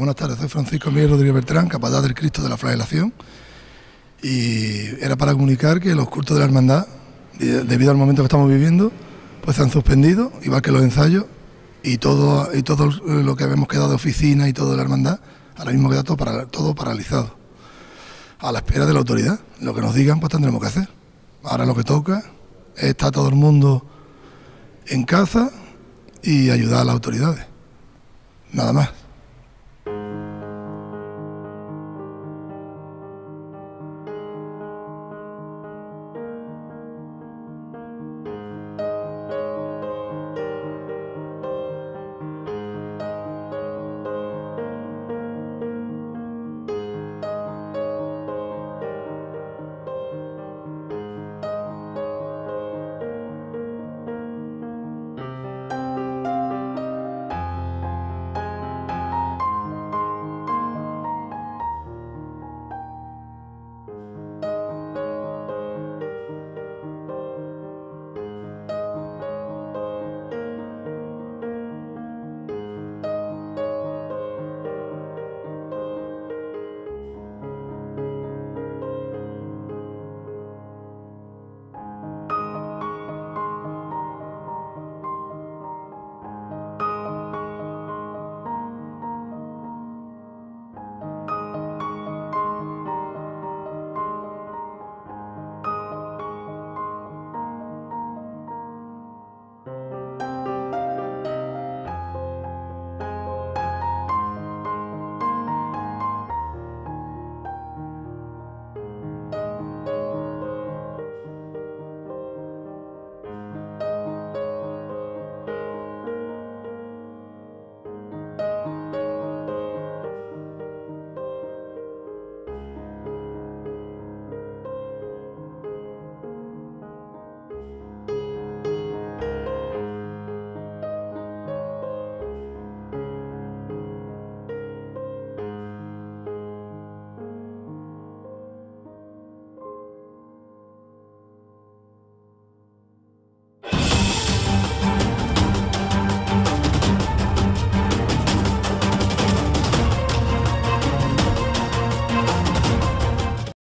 Buenas tardes. Soy Francisco Miguel Rodríguez Bertrán, capataz del Cristo de la Flagelación. Y era para comunicar que los cultos de la hermandad, debido al momento que estamos viviendo, pues se han suspendido, igual que los ensayos, y todo, y todo lo que habíamos quedado de oficina y todo de la hermandad, ahora mismo queda todo, para, todo paralizado. A la espera de la autoridad. Lo que nos digan, pues tendremos que hacer. Ahora lo que toca es estar todo el mundo en casa y ayudar a las autoridades. Nada más.